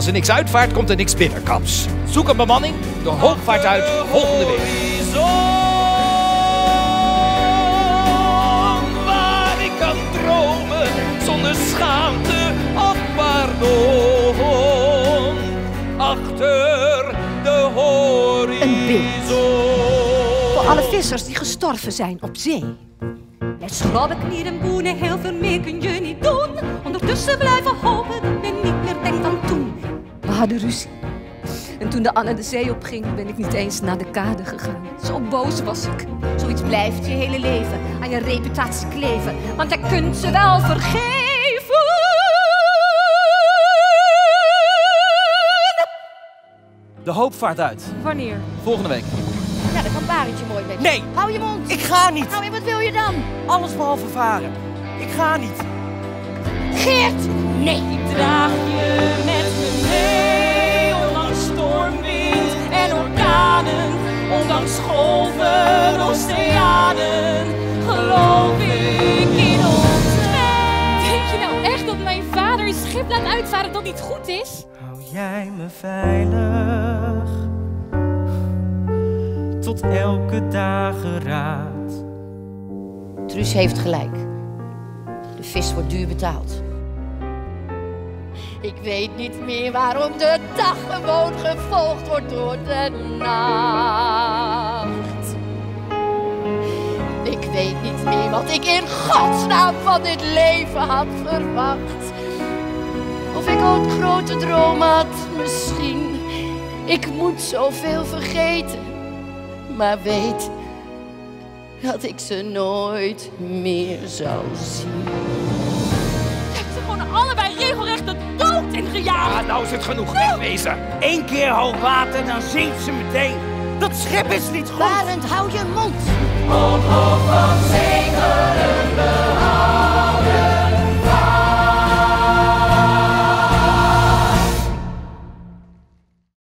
als er niks uitvaart, komt er niks binnenkaps. Zoek een bemanning, de hoop vaart uit volgende week. Waar ik kan dromen zonder schaamte of pardon. Achter de horizon. Een beeld. Voor alle vissers die gestorven zijn op zee. Met schrabbeknieren boenen, heel veel meer kun je niet doen. Ondertussen blijven hopen dat men hadden ruzie. En toen de Anne de zee opging, ben ik niet eens naar de kade gegaan. Zo boos was ik. Zoiets blijft je hele leven aan je reputatie kleven. Want je kunt ze wel vergeven. De hoop vaart uit. Wanneer? Volgende week. Ja, dan kan Barendje mooi met je. Nee, Hou je mond. ik ga niet. Nou, en wat wil je dan? Alles behalve varen. Ik ga niet. Geert! Nee! Ik draag je schip laat uitvaren dat niet goed is? Hou jij me veilig tot elke dageraad. Truus heeft gelijk. De vis wordt duur betaald. Ik weet niet meer waarom de dag gewoon gevolgd wordt door de nacht. Ik weet niet meer wat ik in godsnaam van dit leven had verwacht. Of ik ooit grote droom had, misschien. Ik moet zoveel vergeten, maar weet dat ik ze nooit meer zou zien. Ik heb ze gewoon allebei regelrecht de dood ingejaagd. Ah, nou is het genoeg. Wegwezen. Eén keer hoog water, dan zinkt ze meteen. Dat schip is niet goed. Barend, hou je mond.